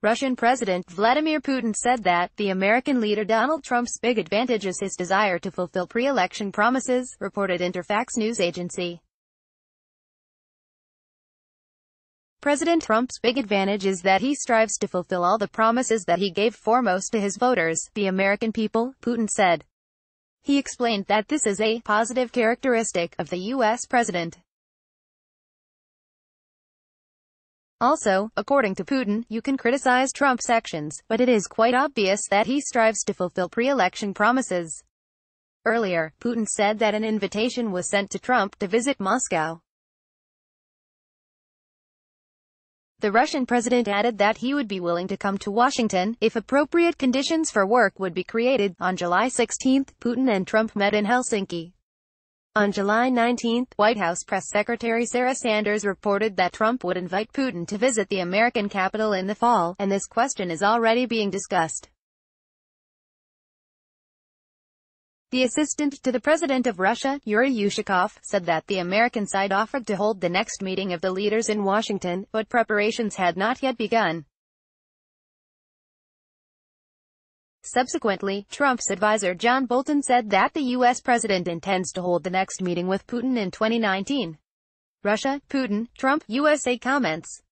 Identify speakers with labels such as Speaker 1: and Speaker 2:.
Speaker 1: Russian President Vladimir Putin said that the American leader Donald Trump's big advantage is his desire to fulfill pre-election promises, reported Interfax news agency. President Trump's big advantage is that he strives to fulfill all the promises that he gave foremost to his voters, the American people, Putin said. He explained that this is a positive characteristic of the U.S. president. Also, according to Putin, you can criticize Trump's actions, but it is quite obvious that he strives to fulfill pre-election promises. Earlier, Putin said that an invitation was sent to Trump to visit Moscow. The Russian president added that he would be willing to come to Washington, if appropriate conditions for work would be created. On July 16, Putin and Trump met in Helsinki. On July 19, White House Press Secretary Sarah Sanders reported that Trump would invite Putin to visit the American capital in the fall, and this question is already being discussed. The assistant to the president of Russia, Yuri Ushakov, said that the American side offered to hold the next meeting of the leaders in Washington, but preparations had not yet begun. Subsequently, Trump's advisor John Bolton said that the U.S. president intends to hold the next meeting with Putin in 2019. Russia, Putin, Trump, USA comments.